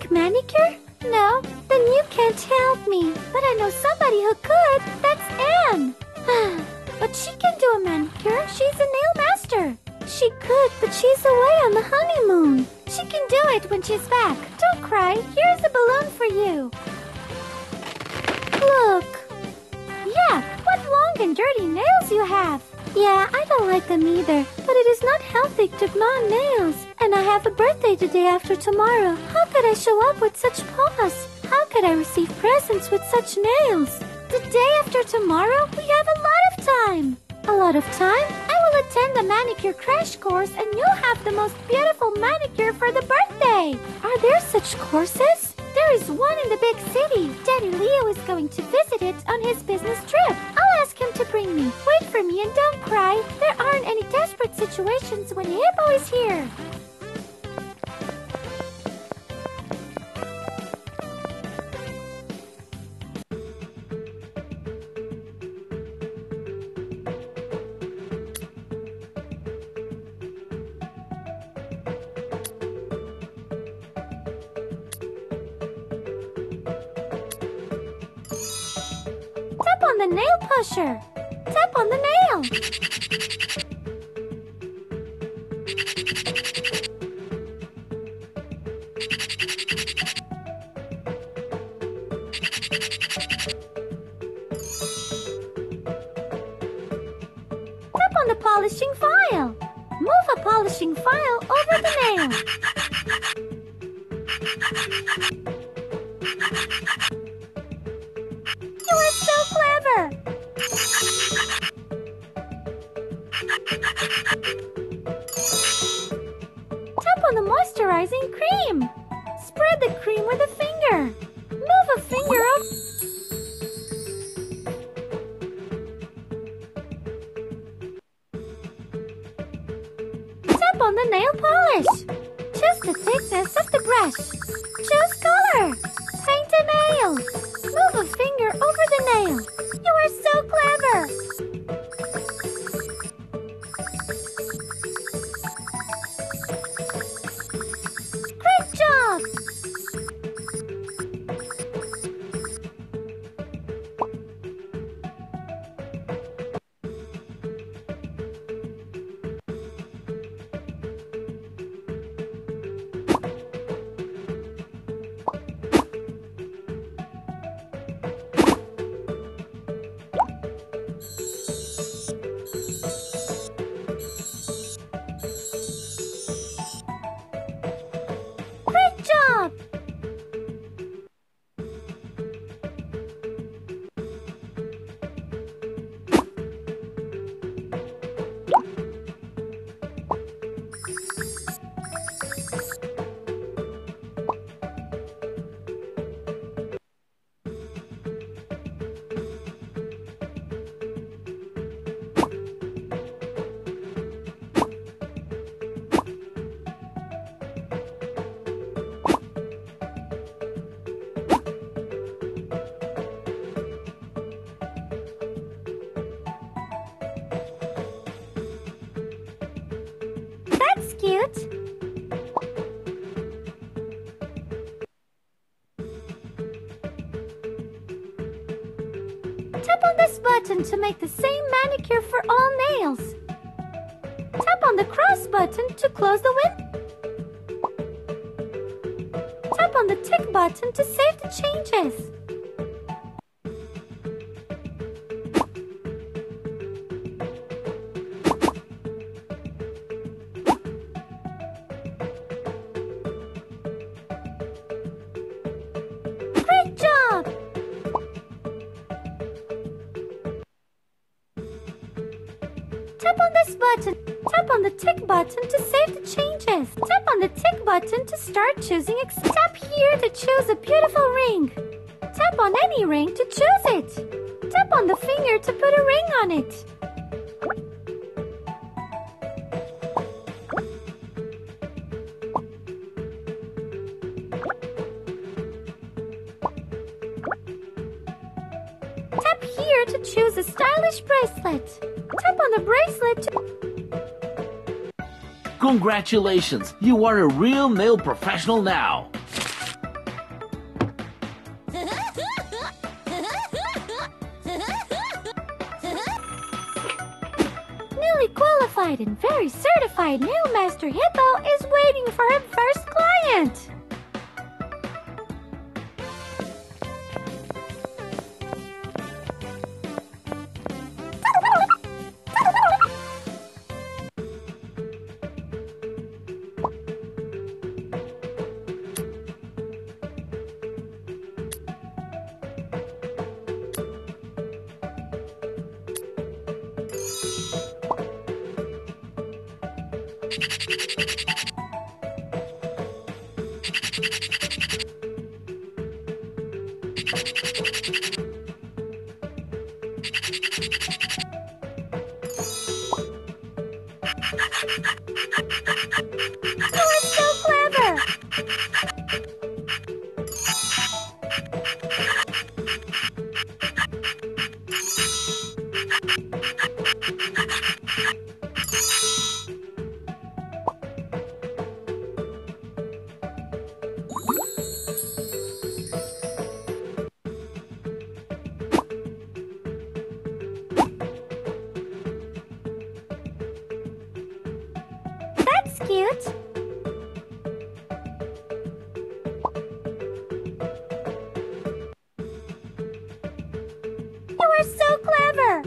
fake manicure? No, then you can't help me. But I know somebody who could. That's Anne. but she can do a manicure. She's a nail master. She could, but she's away on the honeymoon. She can do it when she's back. Don't cry. Here's a balloon for you. Look. Yeah, what long and dirty nails you have. Yeah, I don't like them either, but it is not healthy to gnaw nails. And I have a birthday the day after tomorrow. How could I show up with such paws? How could I receive presents with such nails? The day after tomorrow, we have a lot of time. A lot of time? I will attend the manicure crash course and you'll have the most beautiful manicure for the birthday. Are there such courses? There is one in the big city. Daddy Leo is going to visit it on his business trip. I'll ask him to bring me. Wait for me and don't cry. There aren't any desperate situations when Hippo is here. On the nail pusher. Tap on the nail. Tap on the polishing file. Move a polishing file over the nail. Tap on this button to make the same manicure for all nails. Tap on the cross button to close the window. Tap on the tick button to save the changes. Tap on this button. Tap on the tick button to save the changes. Tap on the tick button to start choosing. Tap here to choose a beautiful ring. Tap on any ring to choose it. Tap on the finger to put a ring on it. Tap here to choose a stylish bracelet. Tap on the bracelet to... Congratulations! You are a real nail professional now! Newly qualified and very certified nail master Hippo is waiting for her first client! Cute. You are so clever.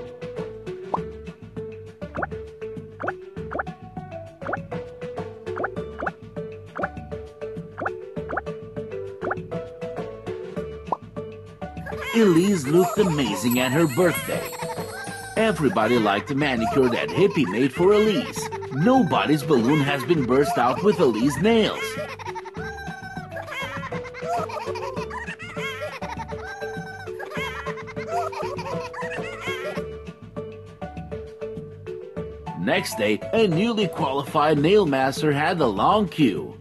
Elise looked amazing at her birthday. Everybody liked the manicure that Hippo made for Elise. Nobody's balloon has been burst out with Elise nails. Next day, a newly qualified nail master had a long queue.